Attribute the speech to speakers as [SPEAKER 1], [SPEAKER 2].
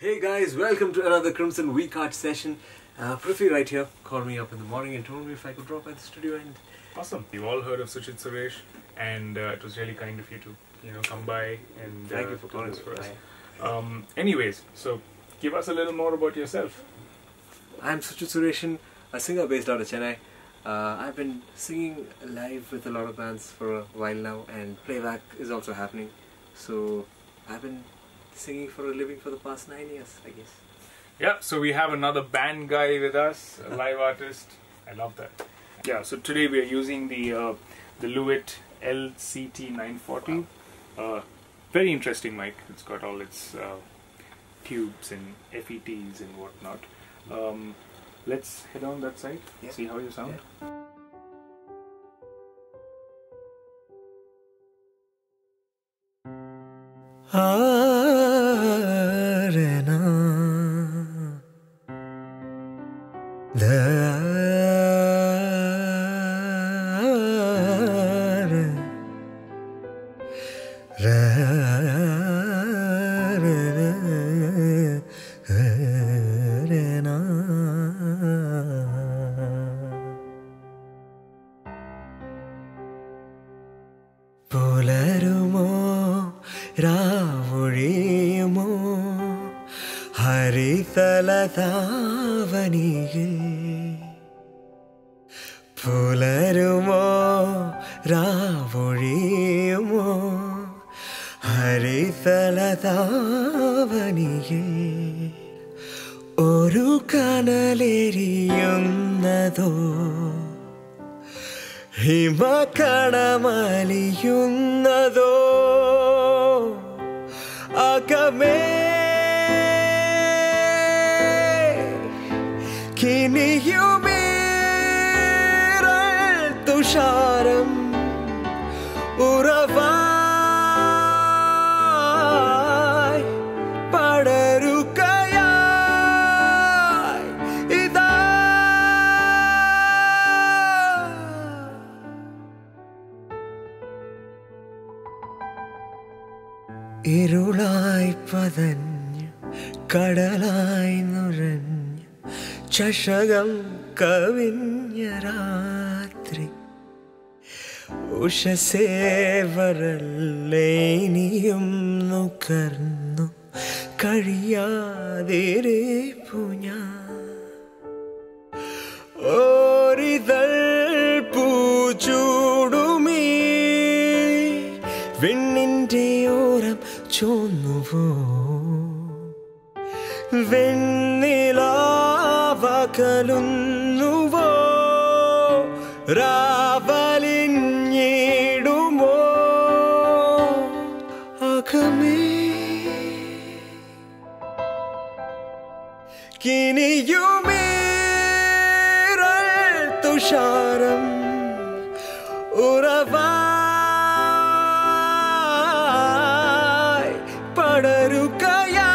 [SPEAKER 1] Hey guys, welcome to another Crimson Week Art session. Uh, Prithvi right here called me up in the morning and told me if I could drop by the studio and
[SPEAKER 2] Awesome. You've all heard of Suchit Suresh, and uh, it was really kind of you to, you know, come by and
[SPEAKER 1] thank
[SPEAKER 2] uh,
[SPEAKER 1] you for calling me.
[SPEAKER 2] for us. Um, anyways, so give us a little more about yourself.
[SPEAKER 1] I'm Suchit Sureshan, a singer based out of Chennai. Uh, I've been singing live with a lot of bands for a while now, and playback is also happening. So I've been singing for a living for the past nine years, I guess.
[SPEAKER 2] Yeah, so we have another band guy with us, a live artist. I love that. Yeah, so today we are using the uh, the Lewitt LCT 940. Uh, very interesting mic. It's got all its uh, tubes and FETs and whatnot. Um, let's head on that side.
[SPEAKER 1] Yeah.
[SPEAKER 2] See how you sound.
[SPEAKER 1] Arena പുലരുമോ രാവൊഴിയുമോ ഹരിതലതാവനിയിൽ പുലരുമോ രാവൊഴിയുമോ? ഹരിതലതാവനിയിൽ ഒരു കനലെരിയുന്നതോ? ഹിമകണമലിയുന്നതോ? അകമേ കിനിയുമീറൽ തുഷാരം ഇതാ. ഇരുളായി പതഞ്ഞു കടലായി നുരഞ്ഞു ചഷകം കവിഞ്ഞ രാത്രി. ഇനിയും നുകർന്നു. കഴിയാതിരിപ്പു ഞാൻ പൂച്ചൂടുമീ. വെണ്ണിന്റെ ഓരം ചോന്നുവോ കലുന്നുവോ രാവലിഞ്ഞിടുമോ? അകമേ. കിനിയുമേറൽ തുഷാരം ഉറവായി പടരുകയാ.